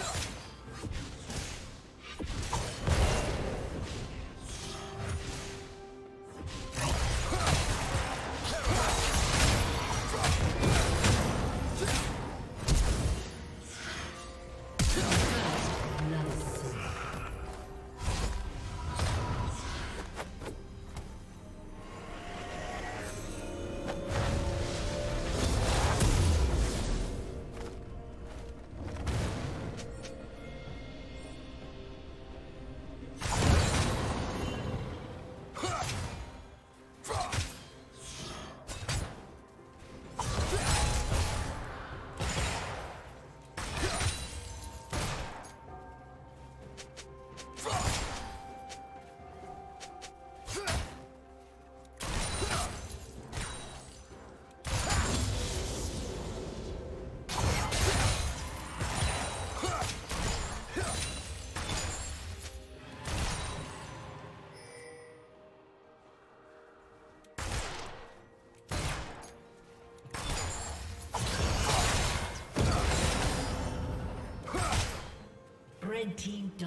Team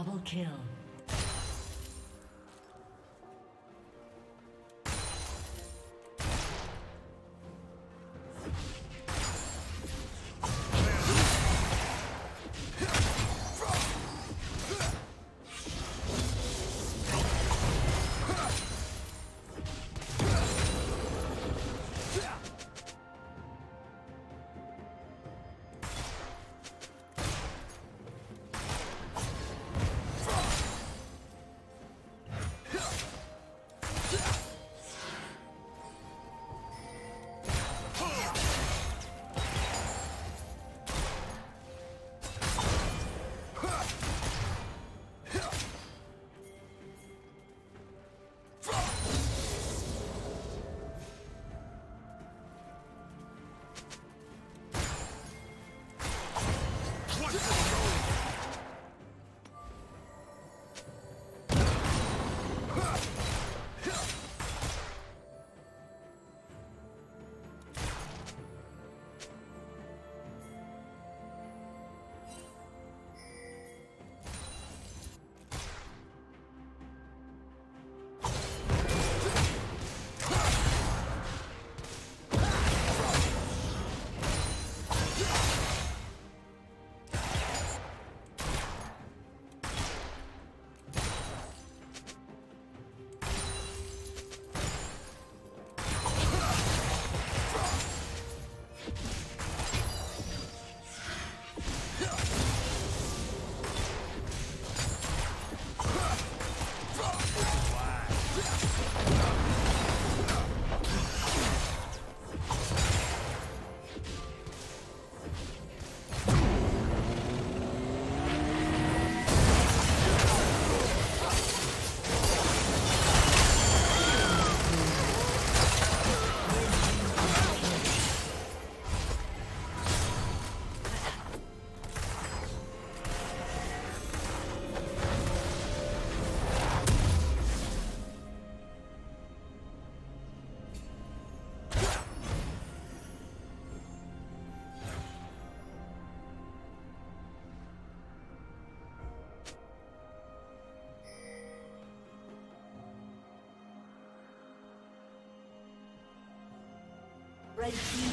double kill. Red team